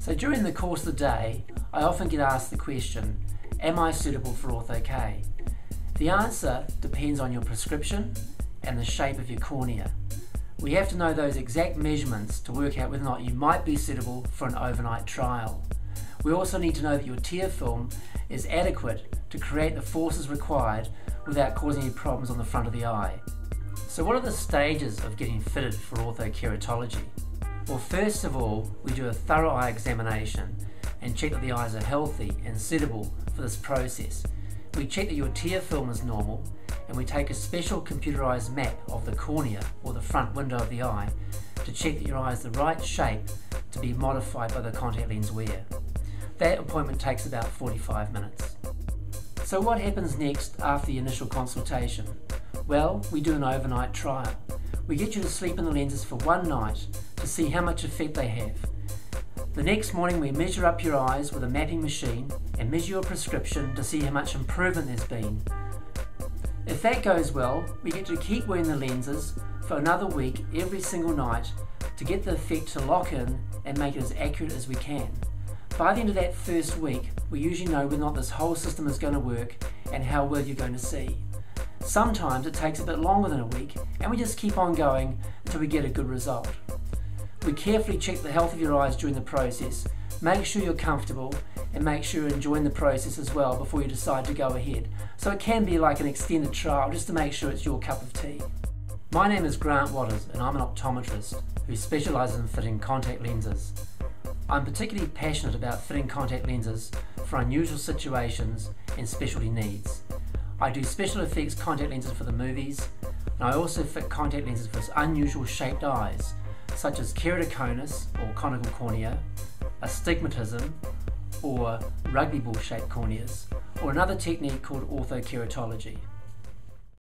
So during the course of the day, I often get asked the question, am I suitable for ortho-K? The answer depends on your prescription and the shape of your cornea. We have to know those exact measurements to work out whether or not you might be suitable for an overnight trial. We also need to know that your tear film is adequate to create the forces required without causing any problems on the front of the eye. So what are the stages of getting fitted for orthokeratology? Well, first of all, we do a thorough eye examination and check that the eyes are healthy and suitable for this process. We check that your tear film is normal and we take a special computerized map of the cornea or the front window of the eye to check that your eye is the right shape to be modified by the contact lens wear. That appointment takes about 45 minutes. So what happens next after the initial consultation? Well, we do an overnight trial. We get you to sleep in the lenses for one night see how much effect they have. The next morning we measure up your eyes with a mapping machine and measure your prescription to see how much improvement there's been. If that goes well, we get to keep wearing the lenses for another week every single night to get the effect to lock in and make it as accurate as we can. By the end of that first week, we usually know whether or not this whole system is going to work and how well you're going to see. Sometimes it takes a bit longer than a week and we just keep on going until we get a good result. We carefully check the health of your eyes during the process, make sure you're comfortable and make sure you're enjoying the process as well before you decide to go ahead. So it can be like an extended trial just to make sure it's your cup of tea. My name is Grant Watters and I'm an optometrist who specialises in fitting contact lenses. I'm particularly passionate about fitting contact lenses for unusual situations and specialty needs. I do special effects contact lenses for the movies, and I also fit contact lenses for unusual shaped eyes, such as keratoconus or conical cornea, astigmatism, or rugby ball shaped corneas, or another technique called orthokeratology.